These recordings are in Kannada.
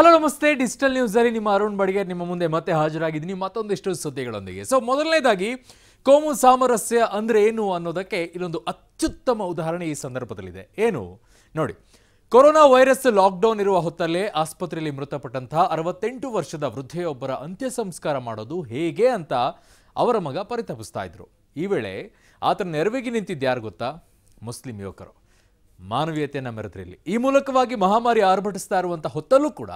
ಹಲೋ ನಮಸ್ತೆ. ಡಿಜಿಟಲ್ ನ್ಯೂಸ್ ಅಲ್ಲಿ ನಿಮ್ಮ ಅರುಣ್ ಬಡಿಗೆ ನಿಮ್ಮ ಮುಂದೆ ಮತ್ತೆ ಹಾಜರಾಗಿದ್ದೀನಿ. ಮತ್ತೊಂದಿಷ್ಟು ಸುದ್ದಿಗಳೊಂದಿಗೆ. ಸೊ ಮೊದಲನೇದಾಗಿ, ಕೋಮು ಸಾಮರಸ್ಯ ಅಂದ್ರೆ ಏನು ಅನ್ನೋದಕ್ಕೆ ಇಲ್ಲೊಂದು ಅತ್ಯುತ್ತಮ ಉದಾಹರಣೆ ಈ ಸಂದರ್ಭದಲ್ಲಿದೆ. ಏನು? ನೋಡಿ, ಕೊರೋನಾ ವೈರಸ್ ಲಾಕ್ಡೌನ್ ಇರುವ ಹೊತ್ತಲ್ಲೇ ಆಸ್ಪತ್ರೆಯಲ್ಲಿ ಮೃತಪಟ್ಟಂತಹ ಅರವತ್ತೆಂಟು ವರ್ಷದ ವೃದ್ಧೆಯೊಬ್ಬರ ಅಂತ್ಯ ಸಂಸ್ಕಾರ ಮಾಡೋದು ಹೇಗೆ ಅಂತ ಅವರ ಮಗ ಪರಿತಪಿಸ್ತಾ ಇದ್ರು. ಈ ವೇಳೆ ಆತನ ನೆರವಿಗೆ ನಿಂತಿದ್ದು ಯಾರು ಗೊತ್ತಾ? ಮುಸ್ಲಿಂ ಯುವಕರು. ಮಾನವೀಯತೆಯನ್ನ ಮೆರೆದ್ರಲ್ಲಿ ಈ ಮೂಲಕವಾಗಿ ಮಹಾಮಾರಿ ಆರ್ಭಟಿಸ್ತಾ ಇರುವಂತಹ ಹೊತ್ತಲ್ಲೂ ಕೂಡ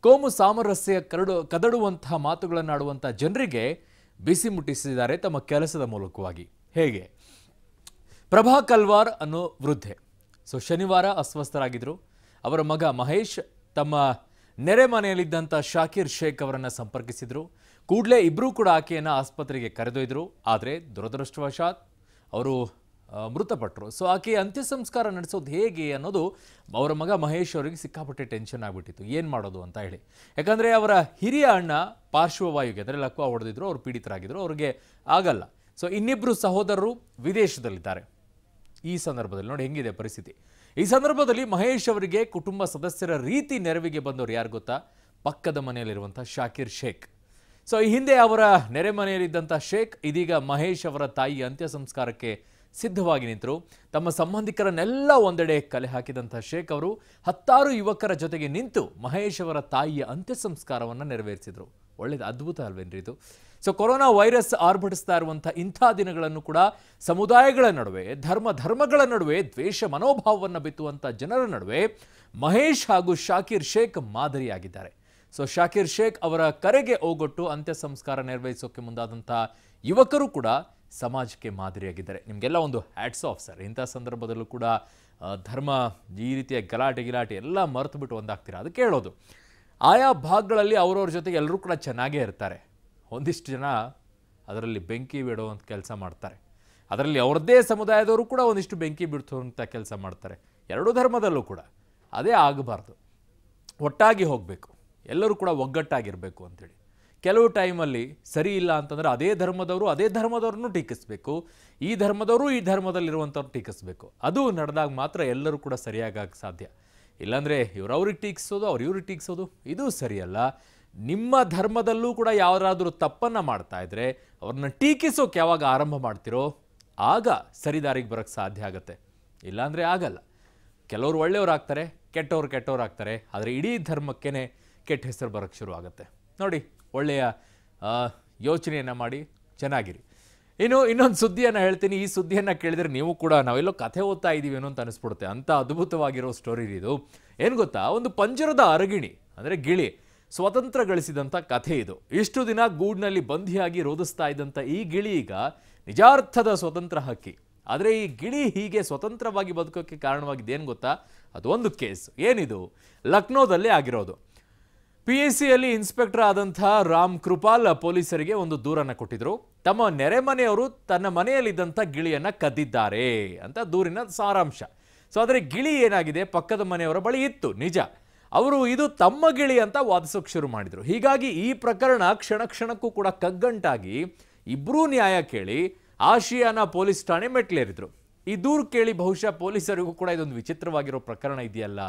ಕೋಮು ಸಾಮರಸ್ಯ ಕರಡು, ಕದಡುವಂತಹ ಮಾತುಗಳನ್ನಾಡುವಂಥ ಜನರಿಗೆ ಬಿಸಿ ಮುಟ್ಟಿಸಿದ್ದಾರೆ ತಮ್ಮ ಕೆಲಸದ ಮೂಲಕವಾಗಿ. ಹೇಗೆ? ಪ್ರಭಾ ಕಲ್ವಾರ್ ಅನ್ನೋ ವೃದ್ಧೆ. ಸೊ, ಶನಿವಾರ ಅಸ್ವಸ್ಥರಾಗಿದ್ದರು ಅವರ ಮಗ ಮಹೇಶ್ ತಮ್ಮ ನೆರೆ ಮನೆಯಲ್ಲಿದ್ದಂಥ ಶಾಕಿರ್ ಶೇಖ್ ಅವರನ್ನು ಸಂಪರ್ಕಿಸಿದರು. ಕೂಡಲೇ ಇಬ್ಬರೂ ಕೂಡ ಆಕೆಯನ್ನು ಆಸ್ಪತ್ರೆಗೆ ಕರೆದೊಯ್ದರು. ಆದರೆ ದುರದೃಷ್ಟವಶಾತ್ ಅವರು ಮೃತಪಟ್ಟರು ಸೊ ಆಕೆ ಅಂತ್ಯ ಸಂಸ್ಕಾರ ನಡೆಸೋದು ಹೇಗೆ ಅನ್ನೋದು ಅವರ ಮಗ ಮಹೇಶ್ ಅವರಿಗೆ ಸಿಕ್ಕಾಪಟ್ಟೆ ಟೆನ್ಷನ್ ಆಗಿಬಿಟ್ಟಿತ್ತು. ಏನು ಮಾಡೋದು ಅಂತ ಹೇಳಿ. ಯಾಕಂದರೆ ಅವರ ಹಿರಿಯ ಅಣ್ಣ ಪಾರ್ಶ್ವವಾಯುಗೆ, ಅಂದರೆ ಲಕ್ವ ಹೊಡೆದಿದ್ರು, ಅವರು ಪೀಡಿತರಾಗಿದ್ದರು ಅವ್ರಿಗೆ ಆಗಲ್ಲ. ಸೊ ಇನ್ನಿಬ್ಬರು ಸಹೋದರರು ವಿದೇಶದಲ್ಲಿದ್ದಾರೆ. ಈ ಸಂದರ್ಭದಲ್ಲಿ ನೋಡಿ ಹೆಂಗಿದೆ ಪರಿಸ್ಥಿತಿ. ಈ ಸಂದರ್ಭದಲ್ಲಿ ಮಹೇಶ್ ಅವರಿಗೆ ಕುಟುಂಬ ಸದಸ್ಯರ ರೀತಿ ನೆರವಿಗೆ ಬಂದವರು ಯಾರು ಗೊತ್ತಾ? ಪಕ್ಕದ ಮನೆಯಲ್ಲಿರುವಂಥ ಶಾಕಿರ್ ಶೇಖ್. ಸೊ ಈ ಹಿಂದೆ ಅವರ ನೆರೆ ಮನೆಯಲ್ಲಿದ್ದಂಥ ಶೇಖ್, ಇದೀಗ ಮಹೇಶ್ ಅವರ ತಾಯಿ ಅಂತ್ಯ ಸಂಸ್ಕಾರಕ್ಕೆ ಸಿದ್ಧವಾಗಿ ನಿಂತರು. ತಮ್ಮ ಸಂಬಂಧಿಕರನ್ನೆಲ್ಲ ಒಂದೆಡೆ ಕಲೆ ಹಾಕಿದಂಥ ಶೇಖ್ ಅವರು ಹತ್ತಾರು ಯುವಕರ ಜೊತೆಗೆ ನಿಂತು ಮಹೇಶ್ ಅವರ ತಾಯಿಯ ಅಂತ್ಯ ಸಂಸ್ಕಾರವನ್ನು ನೆರವೇರಿಸಿದರು. ಒಳ್ಳೇದು ಅದ್ಭುತ ಅಲ್ವೇನ್ರಿ ಇದು? ಸೊ ಕೊರೋನಾ ವೈರಸ್ ಆರ್ಭಟಿಸ್ತಾ ಇರುವಂಥ ಇಂಥ ದಿನಗಳನ್ನು ಕೂಡ ಸಮುದಾಯಗಳ ನಡುವೆ, ಧರ್ಮ ಧರ್ಮಗಳ ನಡುವೆ, ದ್ವೇಷ ಮನೋಭಾವವನ್ನು ಬಿತ್ತುವಂಥ ಜನರ ನಡುವೆ ಮಹೇಶ್ ಹಾಗೂ ಶಾಕಿರ್ ಶೇಖ್ ಮಾದರಿಯಾಗಿದ್ದಾರೆ. ಸೊ ಶಾಕಿರ್ ಶೇಖ್ ಅವರ ಕರೆಗೆ ಓಗೊಟ್ಟು ಅಂತ್ಯ ಸಂಸ್ಕಾರ ನೆರವೇರಿಸೋಕೆ ಮುಂದಾದಂಥ ಯುವಕರು ಕೂಡ ಸಮಾಜಕ್ಕೆ ಮಾದರಿಯಾಗಿದ್ದಾರೆ. ನಿಮಗೆಲ್ಲ ಒಂದು ಹ್ಯಾಟ್ಸ್ ಆಫ್ ಸರ್ ಇಂಥ ಸಂದರ್ಭದಲ್ಲೂ ಕೂಡ ಧರ್ಮ ಈ ರೀತಿಯ ಗಲಾಟೆ ಗಿಲಾಟೆ ಎಲ್ಲ ಮರೆತು ಬಿಟ್ಟು ಒಂದಾಗ್ತೀರಾ? ಅದಕ್ಕೆ ಹೇಳೋದು ಆಯಾ ಭಾಗಗಳಲ್ಲಿ ಅವ್ರವ್ರ ಜೊತೆಗೆ ಎಲ್ಲರೂ ಕೂಡ ಚೆನ್ನಾಗೇ ಇರ್ತಾರೆ. ಒಂದಿಷ್ಟು ಜನ ಅದರಲ್ಲಿ ಬೆಂಕಿ ಬಿಡುವಂಥ ಕೆಲಸ ಮಾಡ್ತಾರೆ. ಅದರಲ್ಲಿ ಅವ್ರದ್ದೇ ಸಮುದಾಯದವರು ಕೂಡ ಒಂದಿಷ್ಟು ಬೆಂಕಿ ಬಿಡ್ತುವಂಥ ಕೆಲಸ ಮಾಡ್ತಾರೆ. ಎರಡೂ ಧರ್ಮದಲ್ಲೂ ಕೂಡ. ಅದೇ ಆಗಬಾರ್ದು. ಒಟ್ಟಾಗಿ ಹೋಗಬೇಕು. ಎಲ್ಲರೂ ಕೂಡ ಒಗ್ಗಟ್ಟಾಗಿರಬೇಕು ಅಂತೇಳಿ ಕೆಲವು ಟೈಮಲ್ಲಿ ಸರಿ ಇಲ್ಲ ಅಂತಂದರೆ ಅದೇ ಧರ್ಮದವರು ಅದೇ ಧರ್ಮದವ್ರನ್ನೂ ಟೀಕಿಸಬೇಕು. ಈ ಧರ್ಮದವರು ಈ ಧರ್ಮದಲ್ಲಿರುವಂಥವ್ರು ಟೀಕಿಸಬೇಕು. ಅದು ನಡೆದಾಗ ಮಾತ್ರ ಎಲ್ಲರೂ ಕೂಡ ಸರಿಯಾಗಕ್ಕೆ ಸಾಧ್ಯ. ಇಲ್ಲಾಂದರೆ ಇವ್ರವ್ರಿಗೆ ಟೀಕಿಸೋದು, ಅವ್ರು ಇವ್ರಿಗೆ ಟೀಕಿಸೋದು, ಇದು ಸರಿಯಲ್ಲ. ನಿಮ್ಮ ಧರ್ಮದಲ್ಲೂ ಕೂಡ ಯಾರಾದರೂ ತಪ್ಪನ್ನು ಮಾಡ್ತಾ ಇದ್ದರೆ ಅವ್ರನ್ನ ಟೀಕಿಸೋಕೆ ಯಾವಾಗ ಆರಂಭ ಮಾಡ್ತಿರೋ, ಆಗ ಸರಿದಾರಿಗೆ ಬರೋಕ್ಕೆ ಸಾಧ್ಯ ಆಗುತ್ತೆ. ಇಲ್ಲಾಂದರೆ ಆಗಲ್ಲ. ಕೆಲವರು ಒಳ್ಳೆಯವರಾಗ್ತಾರೆ ಕೆಟ್ಟವ್ರು ಆಗ್ತಾರೆ, ಆದರೆ ಇಡೀ ಧರ್ಮಕ್ಕೇ ಕೆಟ್ಟ ಹೆಸರು ಬರೋಕ್ಕೆ ಶುರು ಆಗುತ್ತೆ. ನೋಡಿ ಒಳ್ಳೆಯ ಯೋಚನೆಯನ್ನು ಮಾಡಿ ಚೆನ್ನಾಗಿರಿ. ಇನ್ನು ಇನ್ನೊಂದು ಸುದ್ದಿಯನ್ನು ಹೇಳ್ತೀನಿ. ಈ ಸುದ್ದಿಯನ್ನು ಕೇಳಿದರೆ ನೀವು ಕೂಡ ನಾವೆಲ್ಲೋ ಕಥೆ ಓದ್ತಾ ಇದ್ದೀವಿ ಏನೋ ಅಂತ ಅನಿಸ್ಬಿಡುತ್ತೆ. ಅಂಥ ಅದ್ಭುತವಾಗಿರೋ ಸ್ಟೋರಿ ಇದು. ಏನು ಗೊತ್ತಾ? ಒಂದು ಪಂಜರದ ಅರಗಿಣಿ, ಅಂದರೆ ಗಿಳಿ ಸ್ವತಂತ್ರ ಗಳಿಸಿದಂಥ ಕಥೆ ಇದು. ಇಷ್ಟು ದಿನ ಗೂಡ್ನಲ್ಲಿ ಬಂಧಿಯಾಗಿ ರೋಧಿಸ್ತಾ ಇದ್ದಂಥ ಈ ಗಿಳಿ ಈಗ ನಿಜಾರ್ಥದ ಸ್ವತಂತ್ರ ಹಕ್ಕಿ. ಆದರೆ ಈ ಗಿಳಿ ಹೀಗೆ ಸ್ವತಂತ್ರವಾಗಿ ಬದುಕೋಕ್ಕೆ ಕಾರಣವಾಗಿದ್ದೇನು ಗೊತ್ತಾ? ಅದು ಒಂದು ಕೇಸ್. ಏನಿದು? ಲಕ್ನೋದಲ್ಲೇ ಆಗಿರೋದು. ಪಿ ಎಸ್ ಸಿಯಲ್ಲಿ ಇನ್ಸ್ಪೆಕ್ಟರ್ ಆದಂಥ ರಾಮ್ ಕೃಪಾಲ್ ಪೊಲೀಸರಿಗೆ ಒಂದು ದೂರನ್ನ ಕೊಟ್ಟಿದ್ರು. ತಮ್ಮ ನೆರೆ ಮನೆಯವರು ತನ್ನ ಮನೆಯಲ್ಲಿದ್ದಂಥ ಗಿಳಿಯನ್ನು ಕದ್ದಿದ್ದಾರೆ ಅಂತ ದೂರಿನ ಸಾರಾಂಶ. ಸೊ, ಆದರೆ ಗಿಳಿ ಏನಾಗಿದೆ? ಪಕ್ಕದ ಮನೆಯವರ ಬಳಿ ಇತ್ತು, ನಿಜ. ಅವರು ಇದು ತಮ್ಮ ಗಿಳಿ ಅಂತ ವಾದಿಸೋಕೆ ಶುರು ಮಾಡಿದರು. ಹೀಗಾಗಿ ಈ ಪ್ರಕರಣ ಕ್ಷಣ ಕ್ಷಣಕ್ಕೂ ಕೂಡ ಕಗ್ಗಂಟಾಗಿ ಇಬ್ಬರೂ ನ್ಯಾಯ ಕೇಳಿ ಆಶಿಯಾನ ಪೊಲೀಸ್ ಠಾಣೆ ಮೆಟ್ಲೇರಿದ್ರು ಈ ದೂರು ಕೇಳಿ ಬಹುಶಃ ಪೊಲೀಸರಿಗೂ ಕೂಡ ಇದೊಂದು ವಿಚಿತ್ರವಾಗಿರೋ ಪ್ರಕರಣ ಇದೆಯಲ್ಲ?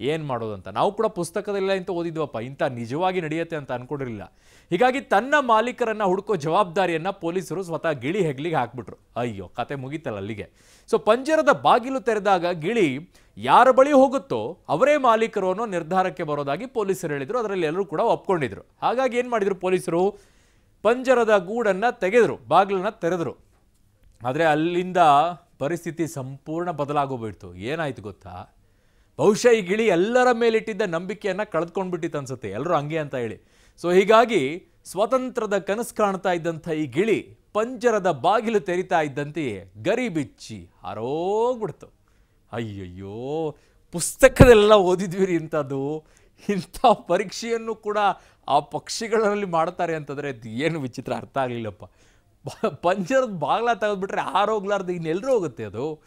ಏನು ಮಾಡೋದು ಅಂತ? ನಾವು ಕೂಡ ಪುಸ್ತಕದಲ್ಲ ಅಂತ ಓದಿದ್ವಪ್ಪ. ಇಂಥ ನಿಜವಾಗಿ ನಡೆಯುತ್ತೆ ಅಂತ ಅನ್ಕೊಂಡಿರಲಿಲ್ಲ. ಹೀಗಾಗಿ ತನ್ನ ಮಾಲೀಕರನ್ನ ಹುಡುಕೋ ಜವಾಬ್ದಾರಿಯನ್ನ ಪೊಲೀಸರು ಸ್ವತಃ ಗಿಳಿ ಹೆಗ್ಲಿಗೆ ಹಾಕ್ಬಿಟ್ರು. ಅಯ್ಯೋ, ಕತೆ ಮುಗೀತಲ್ಲ ಅಲ್ಲಿಗೆ. ಸೊ ಪಂಜರದ ಬಾಗಿಲು ತೆರೆದಾಗ ಗಿಳಿ ಯಾರ ಬಳಿ ಹೋಗುತ್ತೋ ಅವರೇ ಮಾಲೀಕರು ಅನ್ನೋ ನಿರ್ಧಾರಕ್ಕೆ ಬರೋದಾಗಿ ಪೊಲೀಸರು ಹೇಳಿದರು. ಅದರಲ್ಲಿ ಎಲ್ಲರೂ ಕೂಡ ಒಪ್ಕೊಂಡಿದ್ರು. ಹಾಗಾಗಿ ಏನು ಮಾಡಿದ್ರು ಪೊಲೀಸರು? ಪಂಜರದ ಗೂಡನ್ನ ತೆಗೆದ್ರು, ಬಾಗಿಲನ್ನ ತೆರೆದ್ರು. ಆದರೆ ಅಲ್ಲಿಂದ ಪರಿಸ್ಥಿತಿ ಸಂಪೂರ್ಣ ಬದಲಾಗೋಗ್ಬಿಡ್ತು ಏನಾಯ್ತು ಗೊತ್ತಾ? ಬಹುಶಃ ಈ ಗಿಳಿ ಎಲ್ಲರ ಮೇಲಿಟ್ಟಿದ್ದ ನಂಬಿಕೆಯನ್ನು ಕಳೆದ್ಕೊಂಡ್ಬಿಟ್ಟಿತ್ತು ಅನ್ಸುತ್ತೆ. ಎಲ್ಲರೂ ಹಂಗೆ ಅಂತ ಹೇಳಿ. ಸೊ ಹೀಗಾಗಿ ಸ್ವತಂತ್ರದ ಕನಸು ಕಾಣ್ತಾ ಇದ್ದಂಥ ಈ ಗಿಳಿ ಪಂಜರದ ಬಾಗಿಲು ತೆರಿತಾ ಇದ್ದಂತೆಯೇ ಗರಿ ಬಿಚ್ಚಿ ಹಾರೋಗ್ಬಿಡ್ತು. ಅಯ್ಯಯ್ಯೋ ಪುಸ್ತಕದೆಲ್ಲ ಓದಿದ್ವಿ ರೀ ಇಂಥದ್ದು. ಇಂಥ ಪರೀಕ್ಷೆಯನ್ನು ಕೂಡ ಆ ಪಕ್ಷಿಗಳಲ್ಲಿ ಮಾಡ್ತಾರೆ ಅಂತಂದರೆ ಏನು ವಿಚಿತ್ರ ಅರ್ಥ ಆಗಲಿಲ್ಲಪ್ಪ. ಪಂಜರದ ಬಾಗ್ಲ ತೆಗೆದ್ಬಿಟ್ರೆ ಆರೋಗ್ಲಾರ್ದು ಇನ್ನೆಲ್ಲರೂ ಹೋಗುತ್ತೆ ಅದು?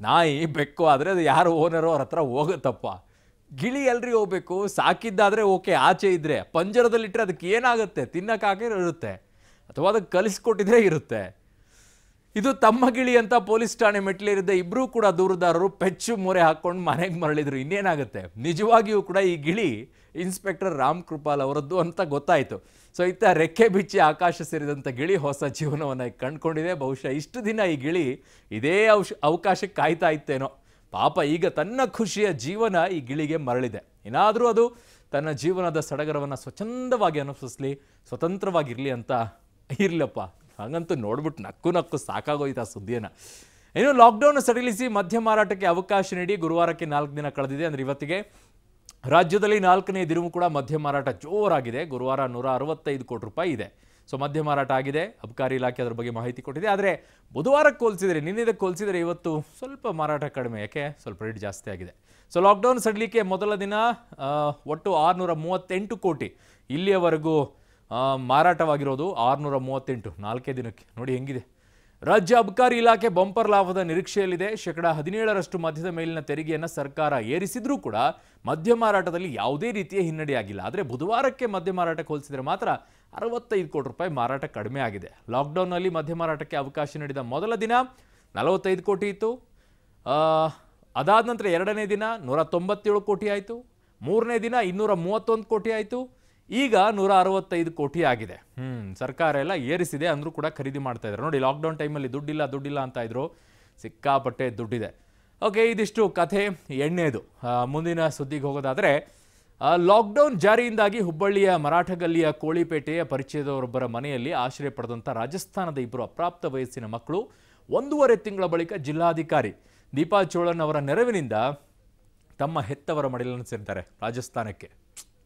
ನಾಯಿ ಬೆಕ್ಕು ಆದರೆ ಅದು ಯಾರು ಓನರೋ ಅವ್ರ ಹತ್ರ ಹೋಗುತ್ತಪ್ಪ. ಗಿಳಿ ಎಲ್ರಿ ಹೋಗ್ಬೇಕು? ಸಾಕಿದ್ದಾದರೆ ಓಕೆ, ಆಚೆ ಇದ್ರೆ. ಪಂಜರದಲ್ಲಿಟ್ಟರೆ ಅದಕ್ಕೆ ಏನಾಗುತ್ತೆ? ತಿನ್ನಕ್ಕಾಗೆ ಇರುತ್ತೆ. ಅಥವಾ ಅದಕ್ಕೆ ಕಲಿಸ್ಕೊಟ್ಟಿದ್ರೆ ಇರುತ್ತೆ. ಇದು ತಮ್ಮ ಗಿಳಿ ಅಂತ ಪೊಲೀಸ್ ಠಾಣೆ ಮೆಟ್ಲೇರಿದ್ದ ಇಬ್ಬರೂ ಕೂಡ ದೂರದಾರರು ಪೆಚ್ಚು ಮೊರೆ ಹಾಕ್ಕೊಂಡು ಮನೆಗೆ ಮರಳಿದ್ರು. ಇನ್ನೇನಾಗುತ್ತೆ? ನಿಜವಾಗಿಯೂ ಕೂಡ ಈ ಗಿಳಿ ಇನ್ಸ್ಪೆಕ್ಟರ್ ರಾಮ್ ಕೃಪಾಲ್ ಅವರದ್ದು ಅಂತ ಗೊತ್ತಾಯಿತು. ಸೊ, ಇತ್ತ ರೆಕ್ಕೆ ಬಿಚ್ಚಿ ಆಕಾಶ ಸೇರಿದಂಥ ಗಿಳಿ ಹೊಸ ಜೀವನವನ್ನು ಕಂಡುಕೊಂಡಿದೆ. ಬಹುಶಃ ಇಷ್ಟು ದಿನ ಈ ಗಿಳಿ ಇದೇ ಅವಕಾಶಕ್ಕೆ ಕಾಯ್ತಾ ಇತ್ತೇನೋ. ಪಾಪ ಈಗ ತನ್ನ ಖುಷಿಯ ಜೀವನ ಈ ಗಿಳಿಗೆ ಮರಳಿದೆ. ಏನಾದರೂ ಅದು ತನ್ನ ಜೀವನದ ಸಡಗರವನ್ನು ಸ್ವಚ್ಛಂದವಾಗಿ ಅನುಭವಿಸ್ಲಿ ಸ್ವತಂತ್ರವಾಗಿರಲಿ ಅಂತ ಇರಲಪ್ಪ. ಹಾಗಂತೂ ನೋಡ್ಬಿಟ್ಟು ನಕ್ಕು ನಕ್ಕು ಸಾಕಾಗೋಯ್ತು ಆ ಸುದ್ದಿಯನ್ನು. ಇನ್ನು ಲಾಕ್ಡೌನ್ ಸಡಿಲಿಸಿ ಮದ್ಯ ಮಾರಾಟಕ್ಕೆ ಅವಕಾಶ ನೀಡಿ ಗುರುವಾರಕ್ಕೆ ನಾಲ್ಕು ದಿನ ಕಳೆದಿದೆ ಅಂದರೆ ಇವತ್ತಿಗೆ. ರಾಜ್ಯದಲ್ಲಿ ನಾಲ್ಕನೇ ದಿನವೂ ಕೂಡ ಮದ್ಯ ಮಾರಾಟ ಜೋರಾಗಿದೆ. ಗುರುವಾರ ನೂರ ಅರವತ್ತೈದು ಕೋಟಿ ರೂಪಾಯಿ ಇದೆ. ಸೊ, ಮದ್ಯ ಮಾರಾಟ ಆಗಿದೆ. ಅಬಕಾರಿ ಇಲಾಖೆ ಅದರ ಬಗ್ಗೆ ಮಾಹಿತಿ ಕೊಟ್ಟಿದೆ. ಆದರೆ ಬುಧವಾರಕ್ಕೆ ಹೋಲಿಸಿದರೆ ನಿನ್ನೆದಕ್ಕೆ ಹೋಲಿಸಿದರೆ ಇವತ್ತು ಸ್ವಲ್ಪ ಮಾರಾಟ ಕಡಿಮೆ. ಯಾಕೆ? ಸ್ವಲ್ಪ ರೇಟ್ ಜಾಸ್ತಿ ಆಗಿದೆ. ಸೊ ಲಾಕ್ಡೌನ್ ಸಡಲಿಕ್ಕೆ ಮೊದಲ ದಿನ ಒಟ್ಟು ಆರುನೂರ ಮೂವತ್ತೆಂಟು ಕೋಟಿ ಇಲ್ಲಿಯವರೆಗೂ ಮಾರಾಟವಾಗಿರೋದು ಆರುನೂರ ಮೂವತ್ತೆಂಟು ನಾಲ್ಕೇ ದಿನಕ್ಕೆ. ನೋಡಿ ಹೆಂಗಿದೆ. ರಾಜ್ಯ ಅಬಕಾರಿ ಇಲಾಖೆ ಬಂಪರ್ ಲಾಭದ ನಿರೀಕ್ಷೆಯಲ್ಲಿದೆ. ಶೇಕಡ ಹದಿನೇಳರಷ್ಟು ಮದ್ಯದ ಮೇಲಿನ ತೆರಿಗೆಯನ್ನು ಸರ್ಕಾರ ಏರಿಸಿದ್ರೂ ಕೂಡ ಮದ್ಯ ಮಾರಾಟದಲ್ಲಿ ಯಾವುದೇ ರೀತಿಯ ಹಿನ್ನಡೆಯಾಗಿಲ್ಲ. ಆದರೆ ಬುಧವಾರಕ್ಕೆ ಮದ್ಯ ಮಾರಾಟಕ್ಕೆ ಹೋಲಿಸಿದರೆ ಮಾತ್ರ ಅರವತ್ತೈದು ಕೋಟಿ ರೂಪಾಯಿ ಮಾರಾಟ ಕಡಿಮೆ ಆಗಿದೆ. ಲಾಕ್ಡೌನ್ನಲ್ಲಿ ಮದ್ಯ ಮಾರಾಟಕ್ಕೆ ಅವಕಾಶ ನೀಡಿದ ಮೊದಲ ದಿನ ನಲವತ್ತೈದು ಕೋಟಿ ಇತ್ತು. ಅದಾದ ನಂತರ ಎರಡನೇ ದಿನ ನೂರ ತೊಂಬತ್ತೇಳು ಕೋಟಿ ಆಯಿತು. ಮೂರನೇ ದಿನ ಇನ್ನೂರ ಮೂವತ್ತೊಂದು ಕೋಟಿ ಆಯಿತು. ಈಗ ನೂರ ಅರವತ್ತೈದು ಕೋಟಿ ಆಗಿದೆ. ಹ್ಮ್, ಸರ್ಕಾರ ಎಲ್ಲ ಏರಿಸಿದೆ, ಅಂದ್ರೂ ಕೂಡ ಖರೀದಿ ಮಾಡ್ತಾ ಇದ್ದಾರೆ ನೋಡಿ ಲಾಕ್ಡೌನ್ ಟೈಮಲ್ಲಿ ದುಡ್ಡಿಲ್ಲ ದುಡ್ಡಿಲ್ಲ ಅಂತ ಇದ್ರು. ಸಿಕ್ಕಾಪಟ್ಟೆ ದುಡ್ಡಿದೆ. ಓಕೆ ಇದಿಷ್ಟು ಕಥೆ, ಎಣ್ಣೆದು. ಮುಂದಿನ ಸುದ್ದಿಗೆ ಹೋಗೋದಾದರೆ ಲಾಕ್ಡೌನ್ ಜಾರಿಯಿಂದಾಗಿ ಹುಬ್ಬಳ್ಳಿಯ ಮರಾಠಗಲ್ಲಿಯ ಕೋಳಿಪೇಟೆಯ ಪರಿಚಯದವರೊಬ್ಬರ ಮನೆಯಲ್ಲಿ ಆಶ್ರಯ ಪಡೆದಂತ ರಾಜಸ್ಥಾನದ ಇಬ್ಬರು ಅಪ್ರಾಪ್ತ ವಯಸ್ಸಿನ ಮಕ್ಕಳು ಒಂದೂವರೆ ತಿಂಗಳ ಬಳಿಕ ಜಿಲ್ಲಾಧಿಕಾರಿ ದೀಪಾ ಚೋಳನ್ ಅವರ ನೆರವಿನಿಂದ ತಮ್ಮ ಹೆತ್ತವರ ಮಡಿಲನ್ನು ಸೇರಿದ್ದಾರೆ ರಾಜಸ್ಥಾನಕ್ಕೆ.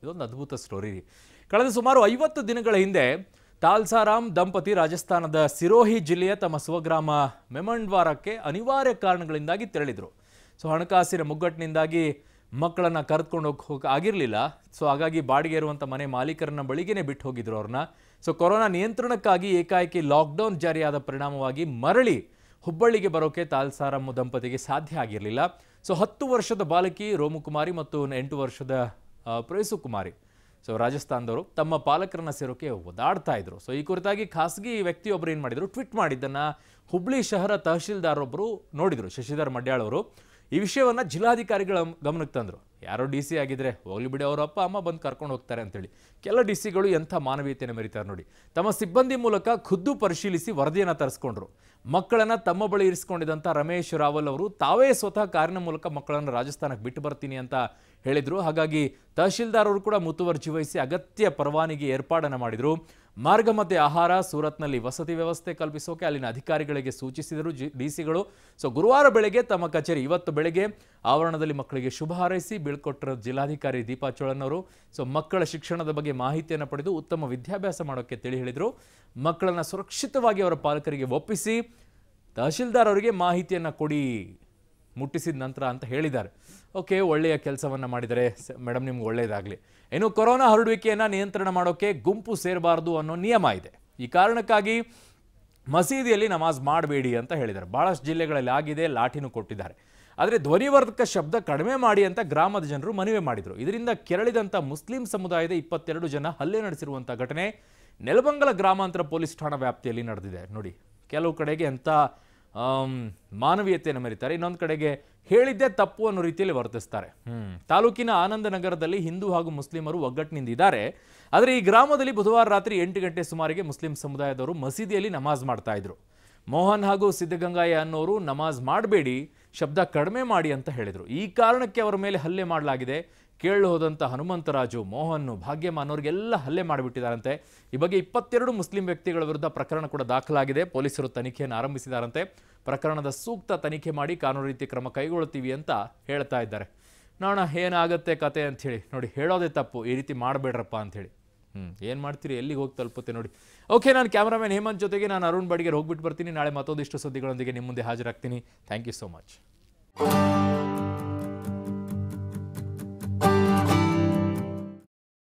ಇದೊಂದು ಅದ್ಭುತ ಸ್ಟೋರಿ ಕಳೆದ ಸುಮಾರು ಐವತ್ತು ದಿನಗಳ ಹಿಂದೆ ತಾಲ್ಸಾರಾಮ್ ದಂಪತಿ ರಾಜಸ್ಥಾನದ ಸಿರೋಹಿ ಜಿಲ್ಲೆಯ ತಮ್ಮ ಸ್ವಗ್ರಾಮ ಮೆಮಂಡ್ವಾರಕ್ಕೆ ಅನಿವಾರ್ಯ ಕಾರಣಗಳಿಂದಾಗಿ ತೆರಳಿದರು. ಸೊ, ಹಣಕಾಸಿನ ಮುಗ್ಗಟ್ಟಿನಿಂದಾಗಿ ಮಕ್ಕಳನ್ನ ಕರೆದುಕೊಂಡು ಹೋಗಿ ಆಗಿರಲಿಲ್ಲ. ಸೊ, ಹಾಗಾಗಿ ಬಾಡಿಗೆ ಇರುವಂಥ ಮನೆ ಮಾಲೀಕರನ್ನ ಬಳಿಗೇನೆ ಬಿಟ್ಟು ಹೋಗಿದ್ರು ಅವ್ರನ್ನ. ಸೊ, ಕೊರೋನಾ ನಿಯಂತ್ರಣಕ್ಕಾಗಿ ಏಕಾಏಕಿ ಲಾಕ್ಡೌನ್ ಜಾರಿಯಾದ ಪರಿಣಾಮವಾಗಿ ಮರಳಿ ಹುಬ್ಬಳ್ಳಿಗೆ ಬರೋಕೆ ತಾಲ್ಸಾರಮ್ಮ ದಂಪತಿಗೆ ಸಾಧ್ಯ ಆಗಿರಲಿಲ್ಲ. ಸೊ, ಹತ್ತು ವರ್ಷದ ಬಾಲಕಿ ರೋಮುಕುಮಾರಿ ಮತ್ತು ಎಂಟು ವರ್ಷದ ಪ್ರೇಸು ಕುಮಾರಿ. ಸೊ ರಾಜಸ್ಥಾನದವರು ತಮ್ಮ ಪಾಲಕರನ್ನ ಸೇರೋಕೆ ಒದಾಡ್ತಾ ಇದ್ರು. ಸೊ ಈ ಕುರಿತಾಗಿ ಖಾಸಗಿ ವ್ಯಕ್ತಿಯೊಬ್ಬರು ಏನು ಮಾಡಿದ್ರು, ಟ್ವಿಟ್ ಮಾಡಿದ್ದನ್ನ ಹುಬ್ಳಿ ಶಹರ ತಹಶೀಲ್ದಾರ್ ಒಬ್ಬರು ನೋಡಿದ್ರು, ಶಶಿಧರ್ ಮಡ್ಯಾಳ್ ಅವರು. ಈ ವಿಷಯವನ್ನು ಜಿಲ್ಲಾಧಿಕಾರಿಗಳ ಗಮನಕ್ಕೆ ತಂದರು. ಯಾರೋ ಡಿ ಸಿ ಆಗಿದ್ರೆ ಹೋಗ್ಲಿ ಬಿಡಿ, ಅವರ ಅಪ್ಪ, ಅಮ್ಮ ಬಂದು ಕರ್ಕೊಂಡು ಹೋಗ್ತಾರೆ ಅಂತೇಳಿ. ಕೆಲ ಡಿ ಸಿಗಳು ಎಂಥ ಮಾನವೀಯತೆಯನ್ನು ಮೆರೀತಾರೆ ನೋಡಿ. ತಮ್ಮ ಸಿಬ್ಬಂದಿ ಮೂಲಕ ಖುದ್ದು ಪರಿಶೀಲಿಸಿ ವರದಿಯನ್ನು ತರಿಸ್ಕೊಂಡ್ರು. ಮಕ್ಕಳನ್ನು ತಮ್ಮ ಬಳಿ ಇರಿಸ್ಕೊಂಡಿದ್ದಂಥ ರಮೇಶ್ ರಾವಲ್ ಅವರು ತಾವೇ ಸ್ವತಃ ಕಾರಿನ ಮೂಲಕ ಮಕ್ಕಳನ್ನು ರಾಜಸ್ಥಾನಕ್ಕೆ ಬಿಟ್ಟು ಬರ್ತೀನಿ ಅಂತ ಹೇಳಿದರು. ಹಾಗಾಗಿ ತಹಶೀಲ್ದಾರ್ ಅವರು ಕೂಡ ಮುತುವರ್ಜಿ ವಹಿಸಿ ಅಗತ್ಯ ಪರವಾನಗಿ ಏರ್ಪಾಡನ್ನು ಮಾಡಿದ್ರು. ಮಾರ್ಗ ಮಧ್ಯೆ ಆಹಾರ, ಸೂರತ್ನಲ್ಲಿ ವಸತಿ ವ್ಯವಸ್ಥೆ ಕಲ್ಪಿಸೋಕೆ ಅಲ್ಲಿನ ಅಧಿಕಾರಿಗಳಿಗೆ ಸೂಚಿಸಿದರು ಜಿ, ಡಿ ಸಿಗಳು. ಸೊ, ಗುರುವಾರ ಬೆಳಗ್ಗೆ ತಮ್ಮ ಕಚೇರಿ, ಇವತ್ತು ಬೆಳಗ್ಗೆ ಆವರಣದಲ್ಲಿ ಮಕ್ಕಳಿಗೆ ಶುಭ ಹಾರೈಸಿ ಬೀಳ್ಕೊಟ್ಟರು ಜಿಲ್ಲಾಧಿಕಾರಿ ದೀಪಾ ಚೋಳನ್ ಅವರು ಸೊ, ಮಕ್ಕಳ ಶಿಕ್ಷಣದ ಬಗ್ಗೆ ಮಾಹಿತಿಯನ್ನು ಪಡೆದು ಉತ್ತಮ ವಿದ್ಯಾಭ್ಯಾಸ ಮಾಡೋಕ್ಕೆ ತಿಳಿ ಹೇಳಿದರು. ಮಕ್ಕಳನ್ನು ಸುರಕ್ಷಿತವಾಗಿ ಅವರ ಪಾಲಕರಿಗೆ ಒಪ್ಪಿಸಿ ತಹಶೀಲ್ದಾರ್ ಅವರಿಗೆ ಮಾಹಿತಿಯನ್ನು ಕೊಡಿ ಮುಟ್ಟಿಸಿದ ನಂತರ ಅಂತ ಹೇಳಿದ್ದಾರೆ. ಓಕೆ ಒಳ್ಳೆಯ ಕೆಲಸವನ್ನು ಮಾಡಿದರೆ ಮೇಡಮ್ ನಿಮ್ಗೆ ಒಳ್ಳೆಯದಾಗಲಿ ಇನ್ನು ಕೊರೋನಾ ಹರಡುವಿಕೆಯನ್ನು ನಿಯಂತ್ರಣ ಮಾಡೋಕ್ಕೆ ಗುಂಪು ಸೇರಬಾರದು ಅನ್ನೋ ನಿಯಮ ಇದೆ. ಈ ಕಾರಣಕ್ಕಾಗಿ ಮಸೀದಿಯಲ್ಲಿ ನಮಾಜ್ ಮಾಡಬೇಡಿ ಅಂತ ಹೇಳಿದ್ದಾರೆ. ಭಾಳಷ್ಟು ಜಿಲ್ಲೆಗಳಲ್ಲಿ ಆಗಿದೆ ಲಾಠಿನೂ ಕೊಟ್ಟಿದ್ದಾರೆ. ಆದರೆ ಧ್ವನಿವರ್ಧಕ ಶಬ್ದ ಕಡಿಮೆ ಮಾಡಿ ಅಂತ ಗ್ರಾಮದ ಜನರು ಮನವಿ ಮಾಡಿದರು. ಇದರಿಂದ ಕೆರಳಿದಂಥ ಮುಸ್ಲಿಂ ಸಮುದಾಯದ ಇಪ್ಪತ್ತೆರಡು ಜನ ಹಲ್ಲೆ ನಡೆಸಿರುವಂಥ ಘಟನೆ ನೆಲಮಂಗಲ ಗ್ರಾಮಾಂತರ ಪೊಲೀಸ್ ಠಾಣಾ ವ್ಯಾಪ್ತಿಯಲ್ಲಿ ನಡೆದಿದೆ. ನೋಡಿ ಕೆಲವು ಕಡೆಗೆ ಆಮ್, ಮಾನವೀಯತೆಯನ್ನು ಮರಿತಾರೆ. ಇನ್ನೊಂದು ಕಡೆಗೆ ಹೇಳಿದ್ದೇ ತಪ್ಪು ಅನ್ನೋ ರೀತಿಯಲ್ಲಿ ವರ್ತಿಸ್ತಾರೆ. ತಾಲೂಕಿನ ಆನಂದನಗರದಲ್ಲಿ ಹಿಂದೂ ಹಾಗೂ ಮುಸ್ಲಿಮರು ಒಗ್ಗಟ್ಟಿನಿಂದ ಇದ್ದಾರೆ. ಆದರೆ ಈ ಗ್ರಾಮದಲ್ಲಿ ಬುಧವಾರ ರಾತ್ರಿ ಎಂಟು ಗಂಟೆ ಸುಮಾರಿಗೆ ಮುಸ್ಲಿಂ ಸಮುದಾಯದವರು ಮಸೀದಿಯಲ್ಲಿ ನಮಾಜ್ ಮಾಡ್ತಾ ಇದ್ರು. ಮೋಹನ್ ಹಾಗೂ ಸಿದ್ಧಗಂಗಾಯ ಅನ್ನೋರು ನಮಾಜ್ ಮಾಡಬೇಡಿ, ಶಬ್ದ ಕಡಿಮೆ ಮಾಡಿ ಅಂತ ಹೇಳಿದರು. ಈ ಕಾರಣಕ್ಕೆ ಅವರ ಮೇಲೆ ಹಲ್ಲೆ ಮಾಡಲಾಗಿದೆ. ಕೇಳು ಹೋದಂಥ ಹನುಮಂತರಾಜು ಮೋಹನ್ ಭಾಗ್ಯಮ್ಮ ಅನ್ನೋರಿಗೆಲ್ಲ ಹಲ್ಲೆ ಮಾಡಿಬಿಟ್ಟಿದ್ದಾರಂತೆ. ಈ ಬಗ್ಗೆ ಇಪ್ಪತ್ತೆರಡು ಮುಸ್ಲಿಂ ವ್ಯಕ್ತಿಗಳ ವಿರುದ್ಧ ಪ್ರಕರಣ ಕೂಡ ದಾಖಲಾಗಿದೆ. ಪೊಲೀಸರು ತನಿಖೆಯನ್ನು ಆರಂಭಿಸಿದಾರಂತೆ. ಪ್ರಕರಣದ ಸೂಕ್ತ ತನಿಖೆ ಮಾಡಿ ಕಾನೂನು ರೀತಿ ಕ್ರಮ ಕೈಗೊಳ್ಳುತ್ತೀವಿ ಅಂತ ಹೇಳ್ತಾ ಇದ್ದಾರೆ. ನೋಡೋಣ ಏನಾಗುತ್ತೆ ಕತೆ ಅಂಥೇಳಿ ನೋಡಿ, ಹೇಳೋದೇ ತಪ್ಪು. ಈ ರೀತಿ ಮಾಡಬೇಡ್ರಪ್ಪ ಅಂಥೇಳಿ. ಹ್ಞೂ ಏನು ಮಾಡ್ತೀರಿ? ಎಲ್ಲಿಗೆ ಹೋಗಿ ತಲುಪುತ್ತೆ ನೋಡಿ. ಓಕೆ, ನಾನು ಕ್ಯಾಮ್ರಾಮನ್ ಹೇಮಂತ್ ಜೊತೆಗೆ ನಾನು ಅರುಣ್ ಬಡಿಗೆ ಹೋಗ್ಬಿಟ್ಟು ಬರ್ತೀನಿ. ನಾಳೆ ಮತ್ತೊಂದಿಷ್ಟು ಸುದ್ದಿಗಳೊಂದಿಗೆ ನಿಮ್ಮ ಮುಂದೆ ಹಾಜರಾಗ್ತೀನಿ. Thank you so much